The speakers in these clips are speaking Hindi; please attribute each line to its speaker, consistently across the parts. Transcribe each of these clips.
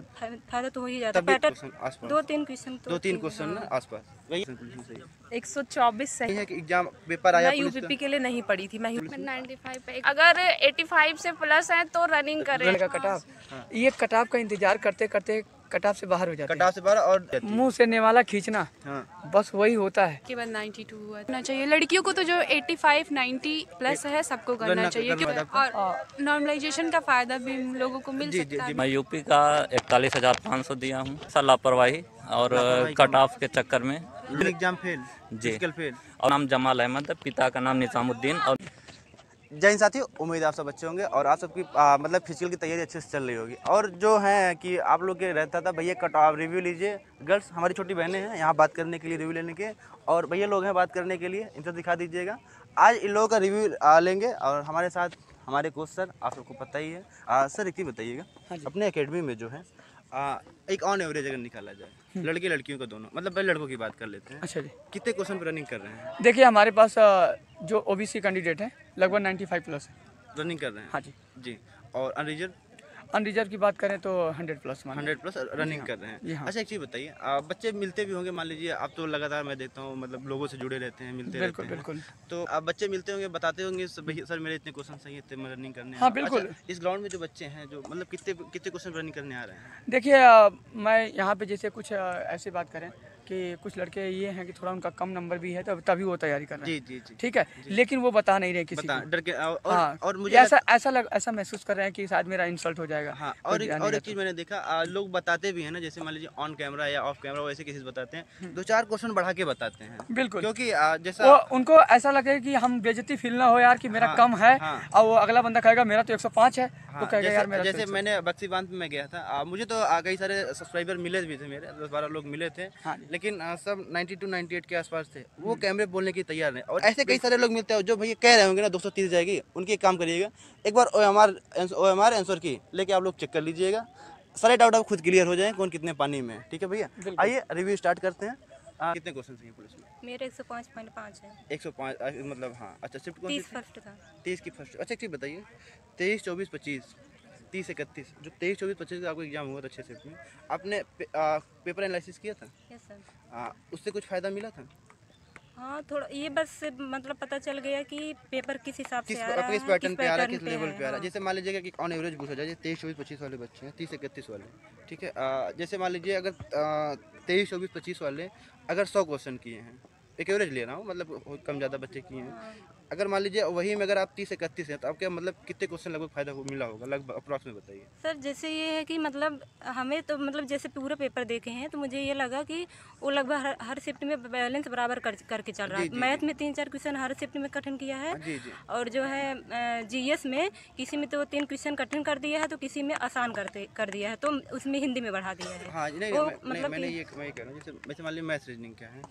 Speaker 1: फ़ायदा तो हो ही जाता
Speaker 2: है।
Speaker 1: पैटर्न दो तीन क्वेश्चन तो
Speaker 2: दो तीन क्वेश्चन ना
Speaker 1: हाँ।
Speaker 2: आसपास। है।
Speaker 3: एक सौ चौबीस सही
Speaker 2: है कि एग्ज़ाम पेपर आया
Speaker 3: मैं यूपीपी के लिए नहीं पढ़ी थी मैं
Speaker 4: मैं 95 पे अगर 85 से प्लस है तो रनिंग करें
Speaker 5: कटाप कटाव ये कटाव का इंतज़ार करते करते कटाव से बाहर हो जाते
Speaker 2: कटाव से बाहर और
Speaker 5: मुँह से नेवाला खींचना
Speaker 2: हाँ।
Speaker 5: बस वही होता है।
Speaker 4: के बाद 92 होना चाहिए। लड़कियों को तो जो 85 90 प्लस है सबको करना
Speaker 2: करना-
Speaker 4: चाहिए।
Speaker 2: करना
Speaker 4: और नॉर्मलाइजेशन का फ़ायदा भी हम लोगों को मिल
Speaker 2: जी, जी,
Speaker 4: सकता है।
Speaker 6: मैं यूपी का इकतालीस हज़ार पाँच सौ दिया हूँ। सर लापरवाही। और कट ऑफ़ के चक्कर में
Speaker 2: एग्ज़ाम फेल
Speaker 6: जी।
Speaker 2: फेल
Speaker 6: और नाम जमाल अहमद पिता का नाम निजामुद्दीन और
Speaker 2: जय हिंद साथियों उम्मीद है आप सब अच्छे होंगे और आप सबकी मतलब फ़िज़िकल की तैयारी अच्छे से चल रही होगी। और जो है कि आप लोग के रहता था भैया कट आप रिव्यू लीजिए। गर्ल्स हमारी छोटी बहनें हैं यहाँ बात करने के लिए रिव्यू लेने के। और भैया लोग हैं बात करने के लिए इनसे दिखा दीजिएगा। आज इन लोगों का रिव्यू लेंगे और हमारे साथ हमारे कोच सर आप सबको पता ही है। आ, सर एक चीज़ बताइएगा। अपने एकेडमी में जो है आ, एक ऑन एवरेज अगर निकाला जाए लड़के लड़कियों का दोनों मतलब पहले लड़कों की बात कर लेते हैं।
Speaker 5: अच्छा जी।
Speaker 2: कितने क्वेश्चन पर रनिंग कर रहे हैं?
Speaker 5: देखिए हमारे पास जो ओबीसी कैंडिडेट हैं लगभग 95 प्लस है।
Speaker 2: रनिंग कर रहे हैं?
Speaker 5: हाँ जी।
Speaker 2: जी। और अनरिजर्व
Speaker 5: अनरिजर्व की बात करें तो 100 प्लस
Speaker 2: हंड्रेड प्लस रनिंग कर रहे हैं।
Speaker 5: हाँ।
Speaker 2: अच्छा एक चीज़ बताइए बच्चे मिलते भी होंगे मान लीजिए आप तो लगातार मैं देखता हूँ मतलब लोगों से जुड़े रहते हैं मिलते
Speaker 5: बिल्कुल
Speaker 2: हैं।
Speaker 5: बिल्कुल।
Speaker 2: तो आप बच्चे मिलते होंगे बताते होंगे "सर, मेरे इतने क्वेश्चन सही है इतने रनिंग करने
Speaker 5: हाँ, बिल्कुल।
Speaker 2: अच्छा, इस ग्राउंड में जो बच्चे हैं जो मतलब कितने कितने क्वेश्चन रनिंग करने आ रहे हैं?
Speaker 5: देखिए मैं यहाँ पे जैसे कुछ ऐसे बात करें कि कुछ लड़के ये हैं कि थोड़ा उनका कम नंबर भी है तब तभी वो तैयारी कर रहे हैं।
Speaker 2: जी जी जी।
Speaker 5: ठीक है? लेकिन वो बता नहीं रहे किसी
Speaker 2: बता
Speaker 5: को।
Speaker 2: डर के और,
Speaker 5: हाँ।
Speaker 2: और मुझे
Speaker 5: ऐसा
Speaker 2: लग-
Speaker 5: ऐसा लग, ऐसा महसूस कर रहे हैं कि शायद मेरा इंसल्ट हो जाएगा।
Speaker 2: हाँ और एक और एक चीज़ मैंने देखा आ, लोग बताते भी हैं ना जैसे मान लीजिए ऑन कैमरा या ऑफ़ कैमरा वैसे केसेस बताते हैं। दो चार क्वेश्चन बढ़ा के बताते हैं।
Speaker 5: बिल्कुल।
Speaker 2: क्योंकि जैसा
Speaker 5: उनको ऐसा लगे कि हम बेजती फील ना हो यार कि मेरा
Speaker 2: हाँ,
Speaker 5: कम है
Speaker 2: हाँ।
Speaker 5: और वो अगला बंदा कहेगा मेरा तो एक है। तो कहेगा यार मेरा
Speaker 2: जैसे,
Speaker 5: तो
Speaker 2: जैसे
Speaker 5: 100
Speaker 2: मैंने बक्सी बाँध में गया था मुझे तो कई सारे सब्सक्राइबर मिले भी थे मेरे दस बारह लोग मिले थे।
Speaker 5: जी।
Speaker 2: लेकिन आ, सब 92 98 के आसपास थे। वो कैमरे बोलने की तैयार नहीं। और ऐसे कई सारे लोग मिलते हैं जो भैया कह रहे होंगे ना 230 जाएगी उनकी एक काम करिएगा एक बार O M R O M R answer की लेके आप लोग चेक कर लीजिएगा। सारे डाउट आप खुद क्लियर हो जाए कौन कितने पानी में ठीक है भैया? आइए रिव्यू स्टार्ट करते हैं। आ, कितने क्वेश्चन चाहिए पुलिस में?
Speaker 1: मेरे एक सौ पाँच पॉइंट पाँच है।
Speaker 2: एक सौ पाँच मतलब हाँ अच्छा शिफ्ट कौन
Speaker 1: तीस फ़र्स्ट था?
Speaker 2: तेईस की फ़र्स्ट अच्छा एक चीज़ बताइए। तेईस चौबीस पच्चीस। तीस इकतीस। जो तेईस चौबीस पच्चीस का आपको एग्ज़ाम हुआ था अच्छे से। में आपने पे, आ, पेपर एनालिसिस किया था?
Speaker 1: यस सर
Speaker 2: आ, उससे कुछ फ़ायदा मिला था?
Speaker 1: हाँ थोड़ा ये बस मतलब पता चल गया कि पेपर किस हिसाब से आ रहा है
Speaker 2: किस पैटर्न पे आ रहा है किस लेवल पे आ रहा है।
Speaker 1: हाँ।
Speaker 2: जैसे मान लीजिए कि ऑन एवरेज पूछा जाए तेईस चौबीस पच्चीस वाले बच्चे हैं तीस इकतीस वाले। ठीक है? जैसे मान लीजिए अगर तेईस चौबीस पच्चीस वाले अगर सौ क्वेश्चन किए हैं एक एवरेज ले रहा हूँ मतलब कम ज़्यादा बच्चे किए हैं। अगर मान लीजिए वही में अगर आप तीस इकतीस हैं तो आपके मतलब कितने क्वेश्चन लगभग फ़ायदा हो- मिला होगा? लगभग अप्रॉक्स में बताइए।
Speaker 1: सर जैसे ये है कि मतलब हमें तो मतलब जैसे पूरा पेपर देखे हैं तो मुझे ये लगा कि वो लगभग हर, हर शिफ्ट में बैलेंस बराबर कर, करके चल रहा है। मैथ में तीन चार क्वेश्चन हर शिफ्ट में कठिन किया है।
Speaker 2: जी जी।
Speaker 1: और जो है जीएस में किसी में तो तीन क्वेश्चन कठिन कर दिया है तो किसी में आसान करते कर दिया है तो उसमें हिंदी में बढ़ा दिया है।
Speaker 2: हाँ
Speaker 1: मतलब
Speaker 2: मैंने ये मैं कह रहा हूँ जैसे मान लीजिए मैथ रीजनिंग क्या है?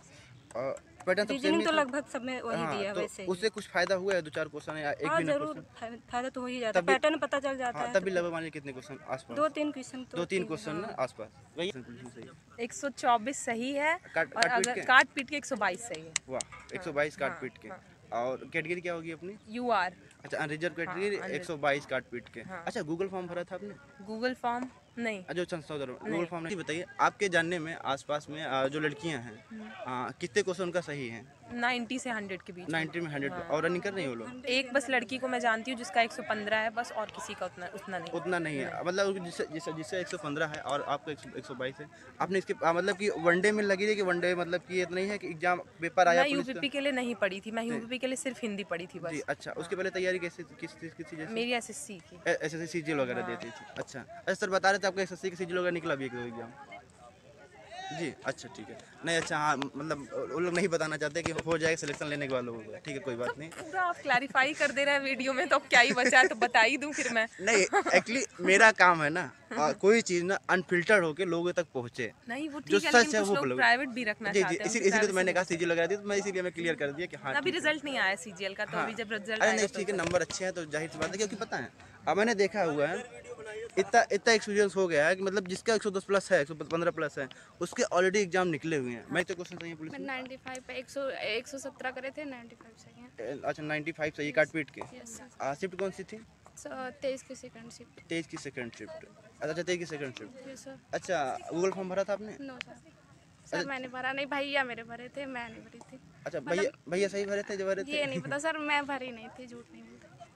Speaker 2: पैटर्न
Speaker 1: रीजनिंग तो लगभग सब में वही हाँ, दिया
Speaker 2: तो
Speaker 1: वैसे
Speaker 2: उससे कुछ फ़ायदा हुआ है दो चार क्वेश्चन या एक
Speaker 1: हाँ
Speaker 2: भी
Speaker 1: ज़रूर फ़ायदा तो हो ही जाता है पैटर्न पता चल जाता
Speaker 2: हाँ
Speaker 1: है
Speaker 2: तभी
Speaker 1: तो।
Speaker 2: लगभग मान लीजिए कितने क्वेश्चन आसपास?
Speaker 1: दो तीन क्वेश्चन तो
Speaker 2: दो तीन क्वेश्चन ना
Speaker 1: हाँ।
Speaker 2: आसपास। वही है
Speaker 3: एक सौ चौबीस सही है
Speaker 2: काट-
Speaker 3: और
Speaker 2: पीट
Speaker 3: अगर
Speaker 2: के?
Speaker 3: काट पीट के एक सौ बाईस सही है।
Speaker 2: वाह 122 काट पीट के। और कैटेगरी क्या होगी अपनी?
Speaker 3: यू आर
Speaker 2: अच्छा अनरिजर्व कैटेगरी 122 काट पीट के। अच्छा गूगल फॉर्म भरा था आपने?
Speaker 3: गूगल फॉर्म नहीं।
Speaker 2: अच्छा संस्था गूगल फॉर्म नहीं। बताइए आपके जानने में आसपास में जो लड़कियाँ हैं कितने क्वेश्चन उनका सही है?
Speaker 3: 90 से 100 के बीच
Speaker 2: 90 में 100 और रनिंग कर रही है वो लोग?
Speaker 3: एक बस लड़की को मैं जानती हूँ जिसका 115 है बस और किसी का उतना उतना नहीं।
Speaker 2: उतना नहीं है। मतलब जिससे जिससे जिससे 115 है और आपका 122 है। आपने इसके मतलब कि वनडे में लगी रही कि वनडे मतलब कि ये नहीं है कि एग्ज़ाम पेपर आया
Speaker 3: यूपीपी के? लिए नहीं पढ़ी थी मैं यूपीपी के लिए सिर्फ़ हिंदी पढ़ी थी बस।
Speaker 2: अच्छा। उसके पहले तैयारी कैसे किस चीज़
Speaker 3: मेरी एसएससी की
Speaker 2: एस एस सी जी वगैरह देती थी। अच्छा। अच्छा सर बता रहे थे आपका एस एस सी का सी वगैरह निकला भी है एग्ज़ाम जी अच्छा ठीक है। नहीं अच्छा हाँ मतलब वो लोग नहीं बताना चाहते कि हो जाएगा सिलेक्शन लेने के बाद लोगों को। ठीक है कोई बात नहीं।
Speaker 3: पूरा आप क्लैरिफाई कर दे रहे हैं वीडियो में तो अब क्या ही बचा है तो बता ही दूँ फिर मैं।
Speaker 2: नहीं एक्चुअली मेरा काम है ना आ, कोई चीज़ ना अनफिल्टर्ड होके लोगों तक पहुँचे।
Speaker 3: नहीं वो
Speaker 2: जो
Speaker 3: है
Speaker 2: सच है वो
Speaker 3: प्राइवेट भी रखना
Speaker 2: जी जी इसी इसीलिए तो मैंने कहा
Speaker 3: privacy
Speaker 2: सीजी लगा दी तो मैं इसीलिए मैं क्लियर कर दिया कि हाँ
Speaker 3: अभी रिज़ल्ट नहीं आया सीजीएल का तो
Speaker 2: हाँ।
Speaker 3: अभी जब रिज़ल्ट
Speaker 2: नहीं
Speaker 3: तो
Speaker 2: ठीक है नंबर अच्छे हैं तो ज़ाहिर सी बात है क्योंकि पता है अब मैंने देखा हुआ है इतना इतना एक्सपीरियंस हो गया है कि मतलब जिसका 110 प्लस है 115 प्लस है उसके ऑलरेडी एग्ज़ाम निकले हुए हैं। मैं तो क्वेश्चन सही है पुलिस
Speaker 4: मैं
Speaker 2: में?
Speaker 4: 95 पे 100 117 करे थे 95 सही है।
Speaker 2: अच्छा 95 सही काट पीट के? शिफ्ट कौन सी थी?
Speaker 4: तेईस की सेकंड शिफ्ट
Speaker 2: तेईस की सेकंड शिफ्ट अच्छा तेईस की सेकंड शिफ्ट अच्छा गूगल फॉर्म भरा था आपने?
Speaker 4: नो सर सर मैंने भरा नहीं भैया मेरे भरे थे मैं नहीं भरी थी।
Speaker 2: अच्छा भैया भैया सही भरे थे जो भरे थे?
Speaker 4: ये नहीं पता सर मैं भरी नहीं थी झूठ नहीं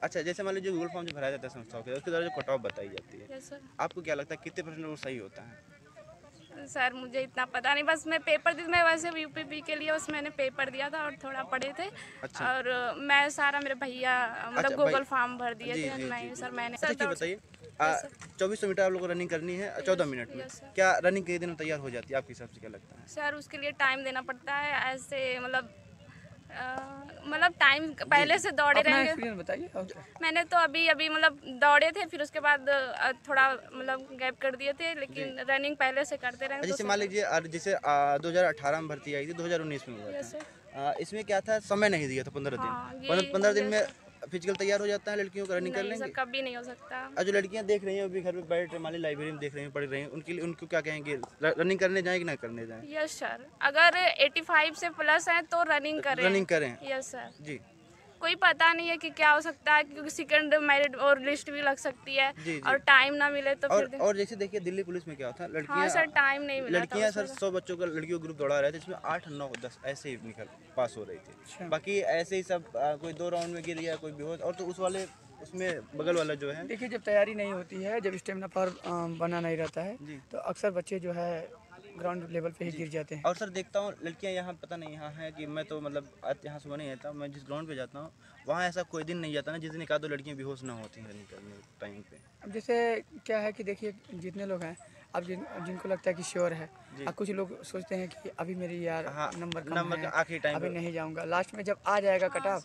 Speaker 2: अच्छा जैसे मान लीजिए गूगल फॉर्म जो भराया जाता है संस्थाओं के उसके द्वारा जो कट ऑफ़ बताई जाती है आपको क्या लगता है कितने परसेंट वो सही होता है?
Speaker 4: सर मुझे इतना पता नहीं बस मैं पेपर दी मैं वैसे यूपीपी के लिए बस मैंने पेपर दिया था और थोड़ा पढ़े थे।
Speaker 2: अच्छा।
Speaker 4: और मैं सारा मेरे भैया मतलब
Speaker 2: अच्छा,
Speaker 4: गूगल फॉर्म भर दिए थे नहीं सर मैंने
Speaker 2: अच्छा
Speaker 4: सर
Speaker 2: बताइए। चौबीस सौ मीटर आप लोग को रनिंग करनी है चौदह मिनट में। क्या रनिंग कितने दिन तैयार हो जाती है आपके हिसाब से क्या लगता है?
Speaker 4: सर उसके लिए टाइम देना पड़ता है ऐसे मतलब मतलब टाइम पहले से दौड़े
Speaker 5: रहे
Speaker 4: रहेंगे।
Speaker 5: बताइए
Speaker 4: मैंने तो अभी अभी मतलब दौड़े थे फिर उसके बाद थोड़ा मतलब गैप कर दिए थे लेकिन रनिंग पहले से करते रहे
Speaker 2: जैसे मान लीजिए जैसे दो हज़ार अठारह में भर्ती आई थी दो हज़ार उन्नीस में हुआ था। इसमें क्या था? समय नहीं दिया था पंद्रह
Speaker 4: हाँ,
Speaker 2: दिन
Speaker 4: ये-
Speaker 2: पंद्रह पंद्रह दिन में फ़िज़िकल तैयार हो जाता है लड़कियों का रनिंग
Speaker 4: करने
Speaker 2: लेंगे?
Speaker 4: कभी नहीं हो सकता।
Speaker 2: और जो लड़कियाँ देख रही हैं अभी घर में बैठ मान ली लाइब्रेरी में देख रही हैं पढ़ रही हैं उनके लिए उनको क्या कहेंगे? रनिंग करने जाएँ कि ना करने जाएँ?
Speaker 4: यस सर अगर 85 से प्लस है तो रनिंग करें।
Speaker 2: रनिंग करें।
Speaker 4: Yes sir
Speaker 2: ji.
Speaker 4: कोई पता नहीं है कि क्या हो सकता है क्योंकि सेकंड मेरिट और लिस्ट भी लग सकती है
Speaker 2: जी, जी।
Speaker 4: और टाइम ना मिले तो
Speaker 2: और
Speaker 4: फिर
Speaker 2: और जैसे देखिए दिल्ली पुलिस में क्या होता है
Speaker 4: हाँ सर टाइम नहीं मिला
Speaker 2: लड़कियाँ सर सौ बच्चों का लड़कियों का ग्रुप दौड़ा रहे थे जिसमें आठ नौ दस ऐसे ही निकल पास हो रही थी। बाकी ऐसे ही सब कोई दो राउंड में गिर गया कोई बेहोश और तो उस वाले उसमें बगल वाला जो है।
Speaker 5: देखिए जब तैयारी नहीं होती है जब स्टेमिना पावर अ, बना नहीं रहता है तो अक्सर बच्चे जो है ग्राउंड लेवल पे ही गिर जाते हैं।
Speaker 2: और सर देखता हूँ लड़कियाँ यहाँ पता नहीं यहाँ है कि मैं तो मतलब आज यहाँ सुबह नहीं रहता मैं जिस ग्राउंड पे जाता हूँ वहाँ ऐसा कोई दिन नहीं जाता ना जिस दिन एक आध दो लड़कियाँ बेहोश ना होती हैं टाइम पे।
Speaker 5: अब जैसे क्या है कि देखिए जितने लोग हैं अब जिन जिनको लगता है कि श्योर है। और कुछ लोग सोचते हैं कि अभी मेरी यार
Speaker 2: हाँ,
Speaker 5: नंबर कम
Speaker 2: नंबर
Speaker 5: है
Speaker 2: आखिरी टाइम
Speaker 5: अभी नहीं जाऊँगा। लास्ट में जब आ जाएगा कटाव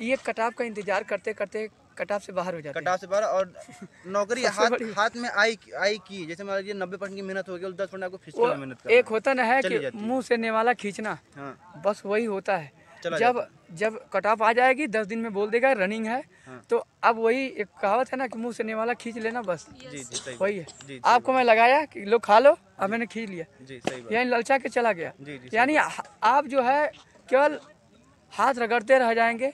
Speaker 5: ये कटाव का इंतज़ार करते करते कटाव से बाहर हो जाते
Speaker 2: कटाव से बाहर और नौकरी हाथ हाथ में आई आई की। जैसे मान लीजिए नब्बे परसेंट की मेहनत हो गई दस परसेंट आपको फ़िज़िकल मेहनत
Speaker 5: एक होता ना है कि मुँह से नेवाला खींचना
Speaker 2: हाँ।
Speaker 5: बस वही होता है।
Speaker 2: चला
Speaker 5: जब जब ऑफ़ आ जाएगी दस दिन में बोल देगा रनिंग है।
Speaker 2: हाँ।
Speaker 5: तो अब वही एक कहावत है ना कि मुँह से नेवाला खींच लेना बस।
Speaker 2: जी जी सही
Speaker 5: वही है।
Speaker 2: जी, जी,
Speaker 5: आपको मैं लगाया कि लोग खा लो अब मैंने खींच लिया।
Speaker 2: जी सही
Speaker 5: यानी ललचा के चला गया।
Speaker 2: जी, जी,
Speaker 5: यानी आप जो है केवल हाथ रगड़ते रह जाएँगे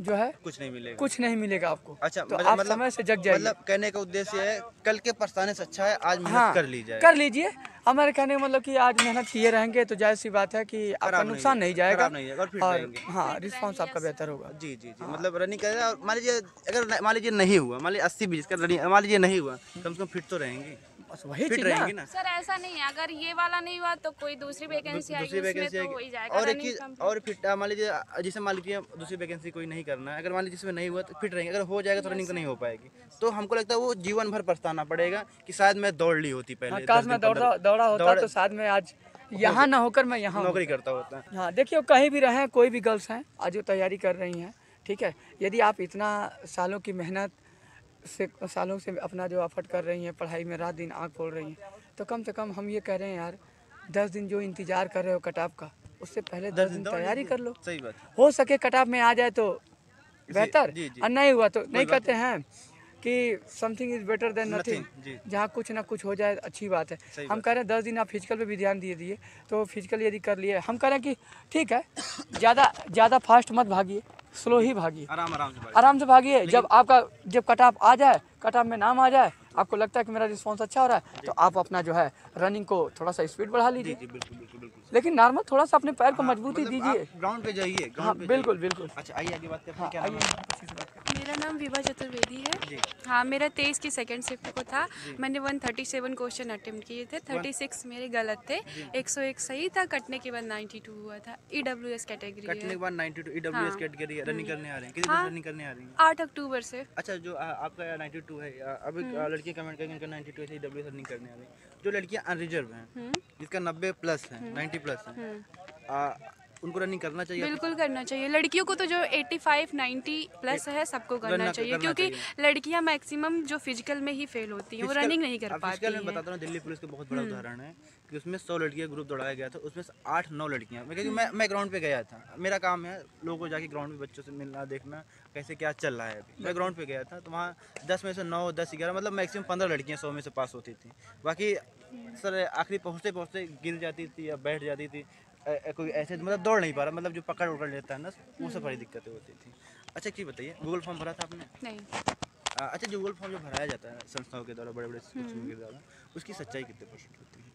Speaker 5: जो है
Speaker 2: कुछ नहीं मिलेगा।
Speaker 5: कुछ नहीं मिलेगा आपको।
Speaker 2: अच्छा
Speaker 5: तो
Speaker 2: मतलब-
Speaker 5: आप समय से जग जाइए।
Speaker 2: मतलब कहने का उद्देश्य है कल के पछताने से अच्छा है आज
Speaker 5: हाँ
Speaker 2: कर ली जाए।
Speaker 5: कर लीजिए। हमारे कहने का मतलब कि आज मेहनत किए रहेंगे तो ज़ाहिर सी बात है कि आपका नुकसान नहीं
Speaker 2: जाएगा, नहीं जाएगा और
Speaker 5: और हाँ रिस्पांस आपका बेहतर होगा।
Speaker 2: जी जी जी मतलब रनिंग करेगा मान लीजिए अगर मान लीजिए नहीं हुआ मान लीजिए अस्सी बीस का रनिंग मान लीजिए नहीं हुआ कम से कम फिट तो रहेंगे।
Speaker 5: बस वही
Speaker 2: फिट रहेंगी
Speaker 5: ना।
Speaker 4: सर ऐसा नहीं है। अगर ये वाला नहीं हुआ तो कोई दूसरी वैकेंसी आएगी
Speaker 2: दूसरी वैकेंसी
Speaker 4: तो हो ही जाएगा
Speaker 2: और एक चीज़ और फिट मान लीजिए जैसे मान लीजिए दूसरी वैकेंसी कोई नहीं करना है अगर मान लीजिए जिसमें नहीं हुआ तो फिट रहेंगे। अगर हो जाएगा तो रनिंग तो नहीं हो पाएगी। तो हमको लगता है वो जीवन भर पछताना पड़ेगा कि शायद मैं दौड़ ली होती
Speaker 5: हाँ,
Speaker 2: पहले
Speaker 5: काश मैं दौड़ा दौड़ा होता तो शायद मैं आज यहाँ ना होकर मैं यहाँ
Speaker 2: नौकरी करता होता।
Speaker 5: हूँ। हाँ देखिए कहीं भी रहें कोई भी गर्ल्स हैं आज जो तैयारी कर रही हैं ठीक है। यदि आप इतना सालों की मेहनत से सालों से अपना जो एफर्ट कर रही हैं पढ़ाई में रात दिन आँख खोल रही हैं। तो कम से कम हम ये कह रहे हैं यार दस दिन जो इंतज़ार कर रहे हो कटाप का उससे पहले दस दिन तैयारी कर लो।
Speaker 2: सही बात हो।
Speaker 5: सके कटाप में आ जाए तो बेहतर। और नहीं हुआ तो नहीं कहते हैं। कि something is better than nothing जहाँ कुछ ना कुछ हो जाए अच्छी बात है। हम कह रहे हैं दस दिन आप फ़िज़िकल पे भी ध्यान दिए दिए तो फ़िज़िकल यदि कर लिए हम कह रहे हैं कि ठीक है ज़्यादा ज़्यादा फास्ट मत भागिए स्लो ही भागिए।
Speaker 2: आराम आराम से
Speaker 5: आराम से भागिए। जब आपका जब कटाप आ जाए कटाप में नाम आ जाए आपको लगता है कि मेरा रिस्पॉन्स अच्छा हो रहा है तो आप अपना जो है रनिंग को थोड़ा सा स्पीड बढ़ा लीजिए।
Speaker 2: बिल्कुल बिल्कुल बिल्कुल।
Speaker 5: लेकिन नॉर्मल थोड़ा सा अपने पैर को मजबूती
Speaker 2: मतलब
Speaker 5: दीजिए।
Speaker 2: ग्राउंड पे जाइए
Speaker 5: हाँ बिल्कुल बिल्कुल।
Speaker 2: अच्छा आइए आगे बात करते हैं। क्या
Speaker 4: मेरा नाम विभा चतुर्वेदी है। हाँ मेरा तेईस की सेकंड शिफ्ट को था। मैंने 137 क्वेश्चन अटेम्प्ट किए थे। 36 मेरे गलत थे। 101 सही था कटने के बाद 92 हुआ था। ई डब्ल्यू एस कैटेगरी
Speaker 2: कटने के बाद 92 ईडब्ल्यूएस
Speaker 4: हाँ।
Speaker 2: कैटेगरी रनिंग करने आ रहे हैं। कितनी
Speaker 4: हाँ।
Speaker 2: रनिंग करने आ रही हैं?
Speaker 4: आठ अक्टूबर से।
Speaker 2: अच्छा जो आपका 92 है आ, अभी आ, कमेंट करेंगे उनका 92 है ईडब्ल्यूएस रनिंग करने आ रही हैं। जो लड़कियाँ अनरिजर्व हैं जिसका 90 प्लस है 90 प्लस है उनको रनिंग करना चाहिए
Speaker 4: बिल्कुल करना चाहिए। लड़कियों को तो जो 85 90 प्लस है सबको करना
Speaker 2: करना-
Speaker 4: चाहिए
Speaker 2: करना
Speaker 4: क्योंकि। लड़कियाँ मैक्सिमम जो फ़िज़िकल में ही फेल होती हैं वो रनिंग नहीं कर पाती
Speaker 2: में बताता हूँ दिल्ली पुलिस का बहुत बड़ा उदाहरण है कि उसमें सौ लड़कियाँ ग्रुप दौड़ाया गया था उसमें आठ नौ लड़कियाँ। मैं क्योंकि मैं मैं ग्राउंड पे गया था। मेरा काम है लोगों को जाके ग्राउंड पे बच्चों से मिलना देखना कैसे क्या चल रहा है अभी। मैं ग्राउंड पे गया था तो वहाँ दस में से नौ दस ग्यारह मतलब मैक्सिमम पंद्रह लड़कियाँ सौ में से पास होती थी। बाकी सर आखिरी पहुँचते पहुँचते गिर जाती थी या बैठ जाती थी। कोई ऐसे मतलब दौड़ नहीं पा रहा मतलब जो पकड़ उकड़ लेता है ना वो सब बड़ी दिक्कतें होती थी। अच्छा एक चीज़ बताइए गूगल फॉर्म भरा था आपने?
Speaker 4: नहीं।
Speaker 2: अच्छा जो गूगल फॉर्म जो भराया जाता है संस्थाओं के द्वारा बड़े बड़े संस्थाओं के द्वारा उसकी सच्चाई कितने परसेंट होती है?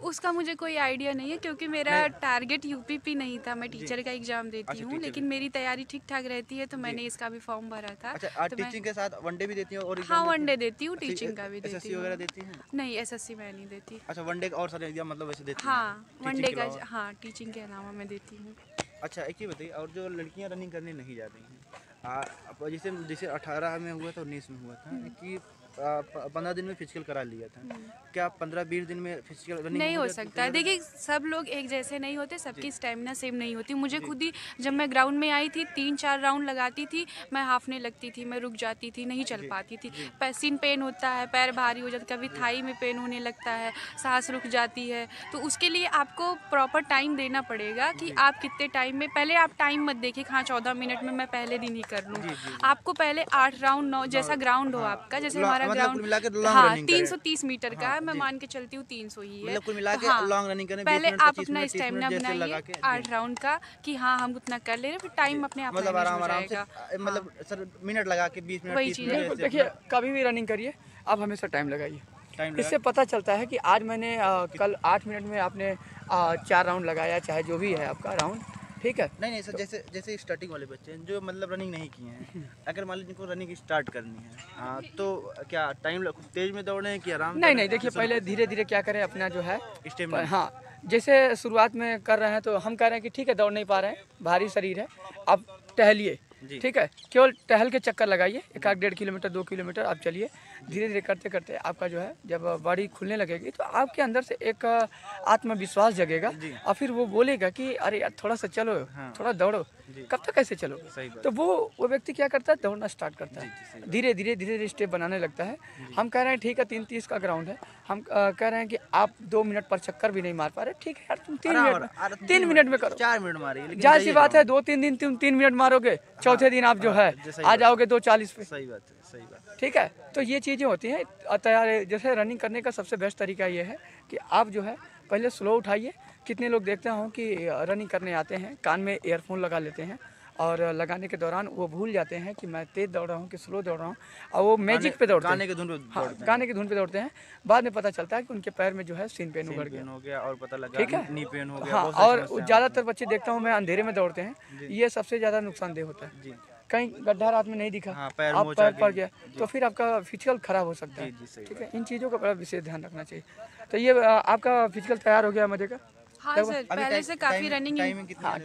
Speaker 4: उसका मुझे कोई आइडिया नहीं है क्योंकि मेरा टारगेट यूपीपी नहीं था। मैं टीचर का एग्ज़ाम देती
Speaker 2: अच्छा,
Speaker 4: हूँ लेकिन मेरी तैयारी ठीक ठाक रहती है तो मैंने इसका भी फॉर्म भरा था।
Speaker 2: अच्छा
Speaker 4: तो
Speaker 2: टीचिंग के साथ वनडे भी देती हैं और
Speaker 4: हाँ वनडे
Speaker 2: देती
Speaker 4: हूँ टीचिंग का भी देती हूँ।
Speaker 2: देती हैं?
Speaker 4: नहीं एसएससी मैं नहीं देती।
Speaker 2: अच्छा वनडे और सारे एग्ज़ाम मतलब वैसे देती हाँ?
Speaker 4: वनडे
Speaker 2: के?
Speaker 4: हाँ टीचिंग के अलावा मैं देती हूँ।
Speaker 2: अच्छा एक ही बताइए और जो लड़कियाँ रनिंग करने नहीं जाती हैं जैसे जैसे अठारह में हुआ था उन्नीस में हुआ था
Speaker 4: हम्म।
Speaker 2: कि पंद्रह दिन में फ़िज़िकल करा लिया था। क्या पंद्रह बीस दिन में फ़िज़िकल रनिंग।
Speaker 4: नहीं हो सकता। है देखिए सब लोग एक जैसे नहीं होते सबकी स्टेमिना सेम नहीं होती। मुझे खुद ही जब मैं ग्राउंड में आई थी तीन चार राउंड लगाती थी मैं हाफने लगती थी मैं रुक जाती थी नहीं चल पाती थी। पैसिन पेन होता है पैर भारी हो जाता कभी थाई में पेन होने लगता है सांस रुक जाती है। तो उसके लिए आपको प्रॉपर टाइम देना पड़ेगा कि आप कितने टाइम में पहले आप टाइम मत देखिए हाँ चौदह मिनट में मैं पहले दिन ही कर लूँ। आपको पहले आठ राउंड नौ जैसा ग्राउंड हो आपका जैसे हमारा
Speaker 2: मतलब मिला के
Speaker 4: हाँ तीन सौ तीस मीटर का है मैं मान के चलती हूँ तीन सौ ही है।
Speaker 2: मतलब
Speaker 4: तो हाँ,
Speaker 2: करें,
Speaker 4: पहले आप अपना
Speaker 2: मिनट, 30
Speaker 4: स्टेमिना
Speaker 2: मिनट
Speaker 4: बनाइए आठ राउंड का कि हाँ हम उतना कर ले रहे हैं फिर टाइम अपने आप
Speaker 2: मतलब आराम आराम से मतलब सर मिनट लगा के बीस मिनट मिनट
Speaker 4: है।
Speaker 5: देखिए कभी भी रनिंग करिए आप हमेशा टाइम लगाइए। इससे पता चलता है कि आज मैंने अ, कल आठ मिनट में आपने अ, चार राउंड लगाया चाहे जो भी है आपका राउंड ठीक है।
Speaker 2: नहीं नहीं सर जैसे जैसे स्टार्टिंग वाले बच्चे हैं जो मतलब रनिंग नहीं किए हैं अगर मान लीजिए जिनको रनिंग स्टार्ट करनी है हाँ, तो क्या टाइम तेज में दौड़े हैं कि आराम
Speaker 5: नहीं नहीं देखिए पहले धीरे धीरे क्या करें अपना जो है
Speaker 2: स्टेमिना
Speaker 5: हाँ जैसे शुरुआत में कर रहे हैं तो हम कह रहे हैं कि ठीक है दौड़ नहीं पा रहे हैं भारी शरीर है आप टहलिए ठीक है केवल टहल के चक्कर लगाइए एक आध डेढ़ किलोमीटर दो किलोमीटर आप चलिए धीरे धीरे करते करते आपका जो है जब बॉडी खुलने लगेगी तो आपके अंदर से एक आत्मविश्वास जगेगा और फिर वो बोलेगा कि अरे यार थोड़ा सा चलो हाँ। थोड़ा दौड़ो। कब तक ऐसे
Speaker 2: चलो
Speaker 5: तो वो वो व्यक्ति क्या करता है? दौड़ना स्टार्ट करता है। धीरे धीरे धीरे धीरे स्टेप बनाने लगता है। हम कह रहे हैं ठीक है तीन तीस का ग्राउंड है। हम कह रहे हैं कि आप दो मिनट पर चक्कर भी नहीं मार पा रहे। ठीक है यार तुम तीन मिनट तीन मिनट में करो।
Speaker 2: चार मिनट मारिए लेकिन
Speaker 5: ज़ाहिर सी बात है दो तीन दिन तुम तीन मिनट मारोगे चौथे दिन आप जो है आ जाओगे दो चालीस पे।
Speaker 2: सही बात है सही है।
Speaker 5: ठीक है? तो ये चीज़ें होती हैं। तैयार जैसे रनिंग करने का सबसे बेस्ट तरीका ये है कि आप जो है पहले स्लो उठाइए। कितने लोग देखते हो कि रनिंग करने आते हैं कान में ईयरफोन लगा लेते हैं और लगाने के दौरान वो भूल जाते हैं कि मैं तेज दौड़ रहा हूँ कि स्लो दौड़ रहा हूँ और वो मैजिक पे दौड़ते
Speaker 2: गाने
Speaker 5: हैं
Speaker 2: के धुन पे
Speaker 5: हाँ गाने की धुन पे दौड़ते हैं। बाद में पता चलता है कि उनके पैर में जो है सीन पेन उगड़ गया।
Speaker 2: हो गया और पता लगा
Speaker 5: ठीक है?
Speaker 2: नी पेन हो गया
Speaker 5: हाँ और ज़्यादातर बच्चे देखता हूँ मैं अंधेरे में दौड़ते हैं। ये सबसे ज़्यादा नुकसानदेह होता है।
Speaker 2: जी।
Speaker 5: कहीं गड्ढा रात में नहीं दिखा
Speaker 2: हाँ, पैर
Speaker 5: आप पैर पड़ गया तो फिर आपका फ़िज़िकल खराब हो सकता है
Speaker 2: जी, जी, सही
Speaker 5: ठीक है? इन चीज़ों का बड़ा विशेष ध्यान रखना चाहिए। तो ये आपका फ़िज़िकल तैयार हो गया मज़े का?
Speaker 4: हाँ सर पहले से काफ़ी रनिंग
Speaker 2: टाइमिंग
Speaker 5: हाँ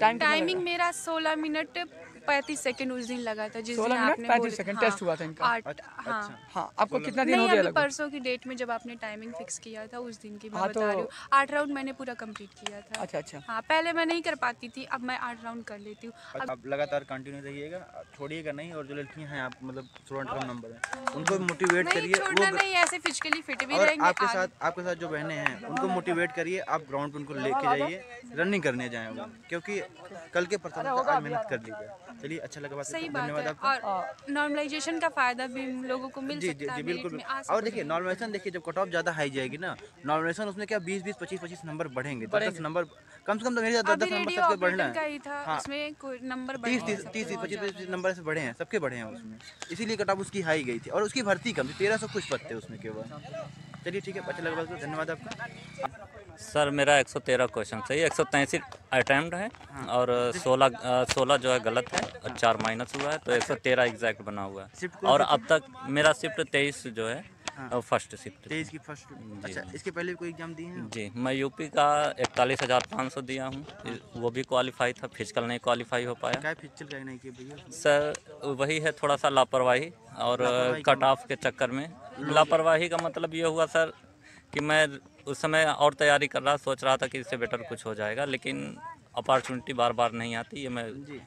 Speaker 4: मेरा 16 मिनट 35 सेकंड उस दिन लगा था जिस दिन आपने
Speaker 5: 35
Speaker 4: बोले-
Speaker 5: सेकंड
Speaker 4: हाँ,
Speaker 5: टेस्ट हुआ था इनका।
Speaker 4: आठ
Speaker 2: अच्छा,
Speaker 4: हाँ।
Speaker 5: हाँ आपको कितना दिन हो गया
Speaker 4: परसों की डेट में जब आपने टाइमिंग फिक्स किया था उस दिन की मैं
Speaker 5: हाँ,
Speaker 4: बता
Speaker 5: तो-
Speaker 4: रही हूँ। आठ राउंड मैंने पूरा कंप्लीट किया था।
Speaker 5: अच्छा अच्छा।
Speaker 4: हाँ पहले मैं नहीं कर पाती थी अब मैं आठ राउंड कर लेती हूँ। अब
Speaker 2: आप लगातार कंटिन्यू रहिएगा छोड़िएगा नहीं और जो लड़कियाँ हैं आप मतलब स्टूडेंट का नंबर है उनको मोटिवेट करिए
Speaker 4: छोड़ना नहीं ऐसे फिजिकली फिट भी रहेंगे
Speaker 2: आपके साथ आपके साथ जो बहनें हैं उनको मोटिवेट करिए आप ग्राउंड पे उनको लेके जाइए रनिंग करने जाएँ क्योंकि कल के प्रथम का आज मेहनत कर लीजिए चलिए अच्छा लगा बात
Speaker 4: सही बात है। और नॉर्मलाइजेशन का फ़ायदा भी लोगों को मिल
Speaker 2: जी जी
Speaker 4: सकता
Speaker 2: जी
Speaker 4: है
Speaker 2: बिल्कुल। और देखिए
Speaker 4: हैं।
Speaker 2: नॉर्मलाइजेशन देखिए जब कट ऑफ़ ज़्यादा हाई जाएगी ना नॉर्मलाइजेशन उसमें क्या बीस बीस पच्चीस पच्चीस नंबर बढ़ेंगे। दस नंबर कम से कम तो मेरे दस दस नंबर सबके बढ़ना है।
Speaker 4: ही
Speaker 2: हाँ।
Speaker 4: नंबर
Speaker 2: तीस तीस तीस तीस पच्चीस पच्चीस नंबर से बढ़े हैं सबके बढ़े हैं उसमें। इसीलिए कट ऑफ़ उसकी हाई गई थी। और उसकी भर्ती कम थी तेरह सौ कुछ पद थे उसमें केवल। चलिए ठीक है अच्छा लगा बात धन्यवाद आपका।
Speaker 6: सर मेरा 113 क्वेश्चन सही एक सौ तैंतीस अटैम्प्ट है और 16 16 जो है गलत है और चार माइनस हुआ है तो 113 एग्जैक्ट बना हुआ है। और अब तक मेरा शिफ्ट तेईस जो है हाँ। फ़र्स्ट शिफ्ट
Speaker 2: तेईस की फ़र्स्ट अच्छा इसके पहले कोई एग्ज़ाम दिए हैं?
Speaker 6: जी मैं यूपी का इकतालीस हज़ार पाँच सौ दिया हूँ। वो भी क्वालिफाई था फ़िज़िकल नहीं क्वालिफाई हो पाया।
Speaker 2: क्या फ़िज़िकल क्या नहीं किए भैया?
Speaker 6: सर वही है थोड़ा सा लापरवाही और कट ऑफ़ के चक्कर में। लापरवाही का मतलब ये हुआ सर कि मैं उस समय और तैयारी कर रहा सोच रहा था कि इससे बेटर कुछ हो जाएगा लेकिन अपॉर्चुनिटी बार बार नहीं आती। ये मैं
Speaker 2: जी।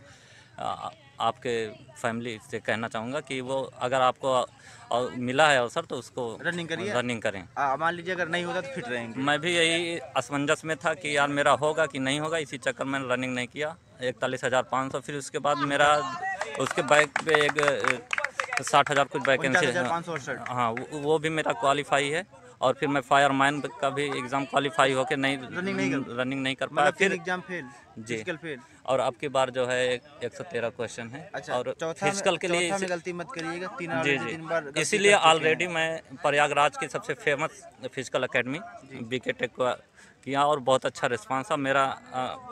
Speaker 6: आ, आपके फैमिली से कहना चाहूँगा कि वो अगर आपको मिला है अवसर तो उसको
Speaker 2: रनिंग करिए।
Speaker 6: रनिंग करें।
Speaker 2: मान लीजिए अगर नहीं होता तो फिट रहेंगे।
Speaker 6: मैं भी यही असमंजस में था कि यार मेरा होगा कि नहीं होगा इसी चक्कर में रनिंग नहीं किया। इकतालीस हज़ार पाँच सौ फिर उसके बाद मेरा उसके बैक पे एक साठ हज़ार कुछ वैकेंसी
Speaker 2: 49,568
Speaker 6: हाँ। वो भी मेरा क्वालिफाई है। और फिर मैं फायर मैन का भी एग्ज़ाम क्वालिफाई होकर नहीं
Speaker 2: रनिंग नहीं कर-
Speaker 6: रनिंग नहीं कर पाया।
Speaker 2: मतलब
Speaker 6: फिर
Speaker 2: एग्ज़ाम फेल
Speaker 6: जी।
Speaker 2: फेल
Speaker 6: और अब की बार जो है एक सौ तेरह क्वेश्चन है।
Speaker 2: अच्छा
Speaker 6: और फ़िज़िकल के लिए
Speaker 2: इसी, गलती मत करिएगा तीन
Speaker 6: जी जी। इसीलिए। ऑलरेडी मैं प्रयागराज की सबसे famous physical academy B K tech को किया और बहुत अच्छा रिस्पांस था। मेरा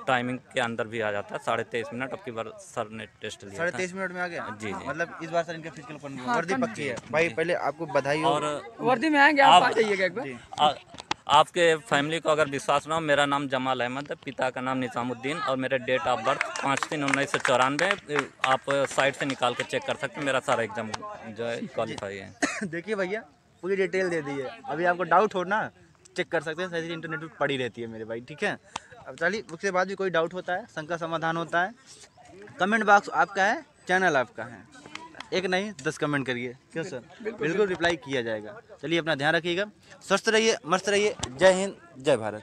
Speaker 6: टाइमिंग के अंदर भी आ जाता है। साढ़े तेईस मिनट अब की बार सर ने टेस्ट लिया
Speaker 2: साढ़े तेईस मिनट में आ गया?
Speaker 6: जी, जी।
Speaker 2: मतलब इस बार सर इनका फ़िज़िकल पन वर्दी पक्की है। भाई पहले आपको बधाई
Speaker 6: और
Speaker 5: वर्दी में आएँगे आप
Speaker 6: आप-
Speaker 5: जाइएगा एक बार।
Speaker 6: आ, आपके फैमिली को अगर विश्वास ना हो मेरा नाम जमाल अहमद है। पिता का नाम निज़ामुद्दीन और मेरे डेट ऑफ़ बर्थ पाँच तीन उन्नीस सौ चौरानवे आप साइट से निकाल के चेक कर सकते हैं। मेरा सारा एग्ज़ाम जो है क्वालिफाई है।
Speaker 2: देखिए भैया पूरी डिटेल दे दी है। अभी आपको डाउट हो ना चेक कर सकते हैं सही इंटरनेट पर पड़ी रहती है मेरे भाई ठीक है? अब चलिए उसके बाद भी कोई डाउट होता है शंका समाधान होता है कमेंट बॉक्स आपका है चैनल आपका है? एक नहीं दस कमेंट करिए क्यों सर बिल्कुल रिप्लाई किया जाएगा। चलिए अपना ध्यान रखिएगा स्वस्थ रहिए मस्त रहिए जय हिंद जय भारत।